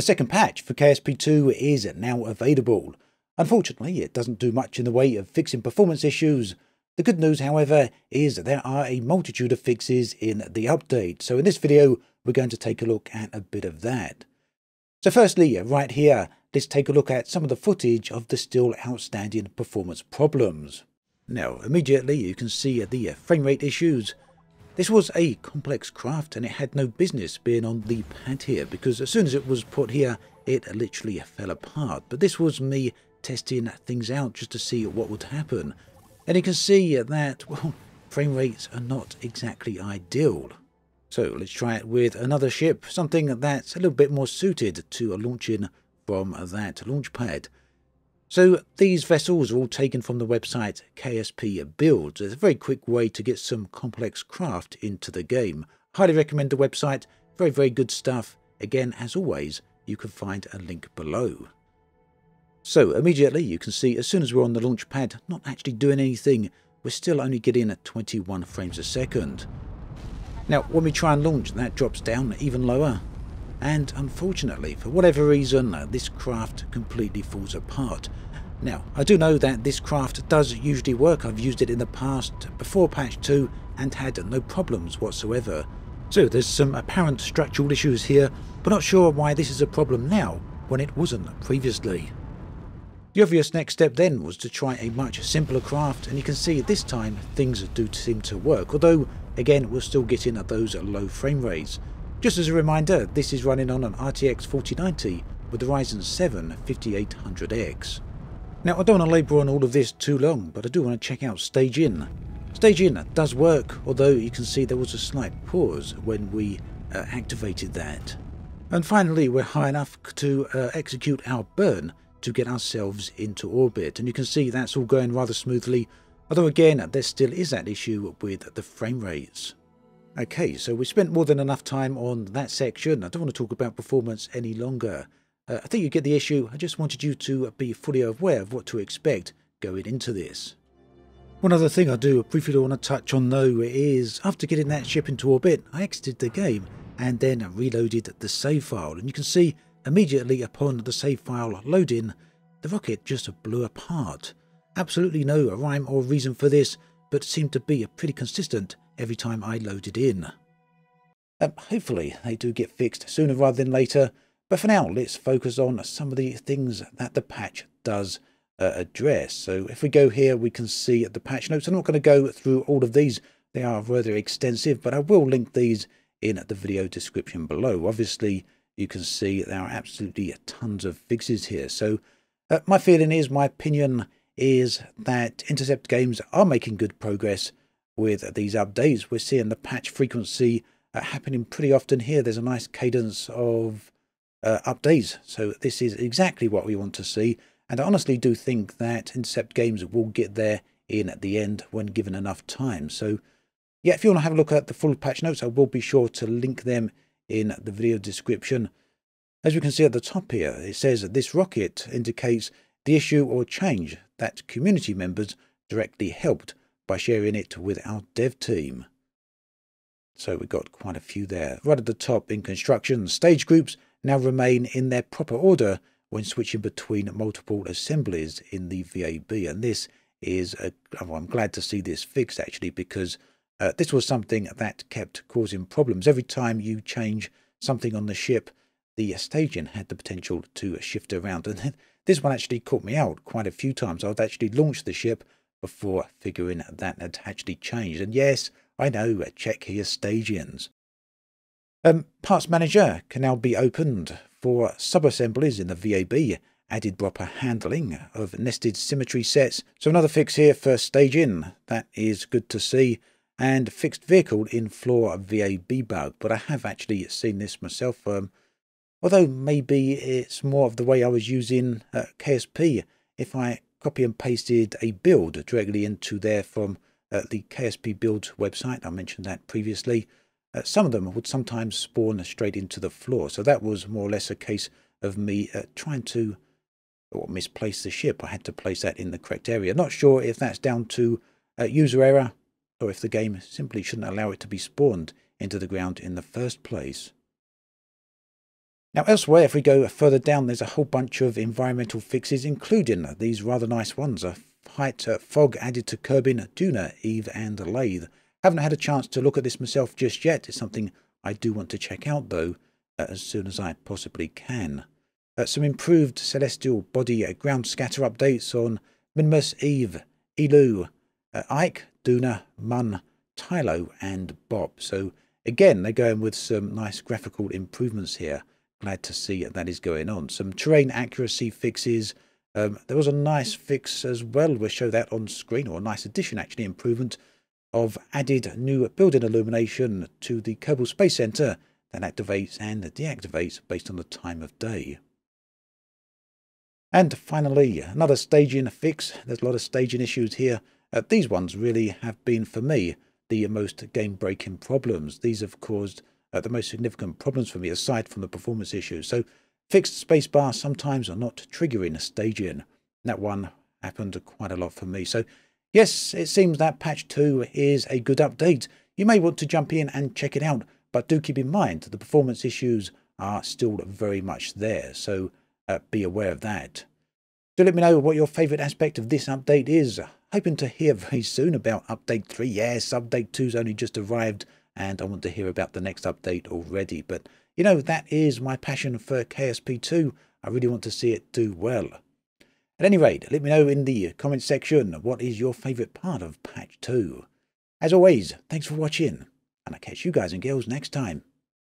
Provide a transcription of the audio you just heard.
The second patch for KSP2 is now available. Unfortunately, it doesn't do much in the way of fixing performance issues. The good news, however, is there are a multitude of fixes in the update, so in this video we're going to take a look at a bit of that. So firstly, right here, let's take a look at some of the footage of the still outstanding performance problems. Now, immediately you can see the frame rate issues. This was a complex craft and it had no business being on the pad here because as soon as it was put here it literally fell apart. But this was me testing things out just to see what would happen. And you can see that, well, frame rates are not exactly ideal. So let's try it with another ship, something that's a little bit more suited to launching from that launch pad. So these vessels are all taken from the website KSP Builds. It's a very quick way to get some complex craft into the game. Highly recommend the website. Very, very good stuff. Again, as always, you can find a link below. So immediately you can see as soon as we're on the launch pad, not actually doing anything, we're still only getting at 21 frames a second. Now when we try and launch that drops down even lower and unfortunately, for whatever reason, uh, this craft completely falls apart. Now, I do know that this craft does usually work, I've used it in the past, before patch 2, and had no problems whatsoever. So there's some apparent structural issues here, but not sure why this is a problem now, when it wasn't previously. The obvious next step then was to try a much simpler craft, and you can see this time things do seem to work, although again we're still getting at those low frame rates. Just as a reminder, this is running on an RTX 4090 with the Ryzen 7 5800X. Now I don't want to labour on all of this too long, but I do want to check out staging. Stage In does work, although you can see there was a slight pause when we uh, activated that. And finally we're high enough to uh, execute our burn to get ourselves into orbit, and you can see that's all going rather smoothly, although again there still is that issue with the frame rates. Okay, so we spent more than enough time on that section. I don't want to talk about performance any longer. Uh, I think you get the issue. I just wanted you to be fully aware of what to expect going into this. One other thing I do briefly want to touch on though is after getting that ship into orbit, I exited the game and then reloaded the save file. And you can see immediately upon the save file loading, the rocket just blew apart. Absolutely no rhyme or reason for this, but seemed to be a pretty consistent every time I loaded in. Um, hopefully they do get fixed sooner rather than later, but for now let's focus on some of the things that the patch does uh, address. So if we go here we can see the patch notes. I'm not going to go through all of these, they are rather extensive, but I will link these in the video description below. Obviously you can see there are absolutely tons of fixes here. So uh, my feeling is, my opinion is that Intercept Games are making good progress with these updates. We're seeing the patch frequency uh, happening pretty often here. There's a nice cadence of uh, updates. So this is exactly what we want to see. And I honestly do think that Intercept Games will get there in at the end when given enough time. So yeah, if you want to have a look at the full patch notes, I will be sure to link them in the video description. As we can see at the top here, it says that this rocket indicates the issue or change that community members directly helped by sharing it with our dev team. So we've got quite a few there. Right at the top in construction, stage groups now remain in their proper order when switching between multiple assemblies in the VAB. And this is, I'm glad to see this fixed actually because uh, this was something that kept causing problems. Every time you change something on the ship, the staging had the potential to shift around. And this one actually caught me out quite a few times. I would actually launch the ship before figuring that had actually changed. And yes, I know, check here stagings. Um, Parts Manager can now be opened for sub-assemblies in the VAB, added proper handling of nested symmetry sets. So another fix here for staging, that is good to see. And fixed vehicle in floor VAB bug, but I have actually seen this myself. Um, although maybe it's more of the way I was using uh, KSP. If I copy and pasted a build directly into there from uh, the KSP build website. I mentioned that previously. Uh, some of them would sometimes spawn straight into the floor. So that was more or less a case of me uh, trying to or misplace the ship. I had to place that in the correct area. Not sure if that's down to uh, user error or if the game simply shouldn't allow it to be spawned into the ground in the first place. Now elsewhere, if we go further down, there's a whole bunch of environmental fixes, including these rather nice ones. A height uh, fog added to Kerbin, Duna, Eve and Laythe. Haven't had a chance to look at this myself just yet. It's something I do want to check out though, uh, as soon as I possibly can. Uh, some improved celestial body uh, ground scatter updates on Minmus, Eve, Eeloo, uh, Ike, Duna, Mun, Tylo and Bop. So again, they're going with some nice graphical improvements here. Glad to see that is going on. Some terrain accuracy fixes. Um, there was a nice fix as well. We'll show that on screen, or a nice addition actually, improvement of added new building illumination to the Kerbal Space Center that activates and deactivates based on the time of day. And finally, another staging fix. There's a lot of staging issues here. Uh, these ones really have been, for me, the most game-breaking problems. These have caused uh, the most significant problems for me, aside from the performance issues. So fixed spacebar sometimes are not triggering a stage in. That one happened quite a lot for me. So yes, it seems that patch 2 is a good update. You may want to jump in and check it out, but do keep in mind the performance issues are still very much there. So uh, be aware of that. Do let me know what your favourite aspect of this update is. Hoping to hear very soon about update 3. Yes, update 2's only just arrived and I want to hear about the next update already. But, you know, that is my passion for KSP2. I really want to see it do well. At any rate, let me know in the comment section what is your favourite part of patch 2. As always, thanks for watching, and I'll catch you guys and girls next time.